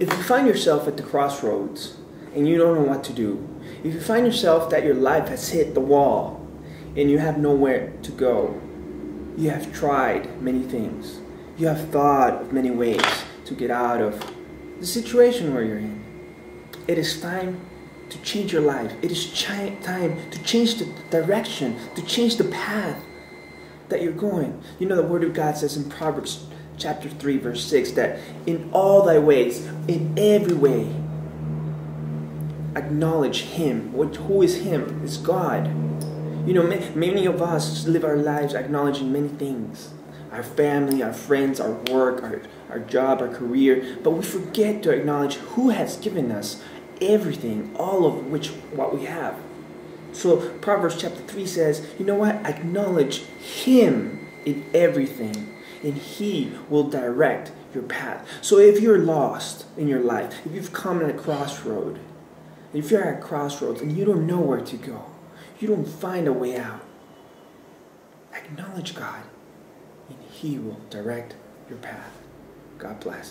if you find yourself at the crossroads and you don't know what to do, if you find yourself that your life has hit the wall and you have nowhere to go, you have tried many things, you have thought of many ways to get out of the situation where you're in, it is time to change your life. It is time to change the direction, to change the path that you're going. You know, the Word of God says in Proverbs chapter 3, verse 6, that in all thy ways, in every way, acknowledge Him. What, who is Him? Is God. You know, many of us live our lives acknowledging many things our family, our friends, our work, our, our job, our career, but we forget to acknowledge who has given us everything, all of which what we have. So Proverbs chapter 3 says, you know what? Acknowledge Him in everything, and He will direct your path. So if you're lost in your life, if you've come at a crossroad, if you're at a crossroads and you don't know where to go, you don't find a way out, acknowledge God, and He will direct your path. God bless.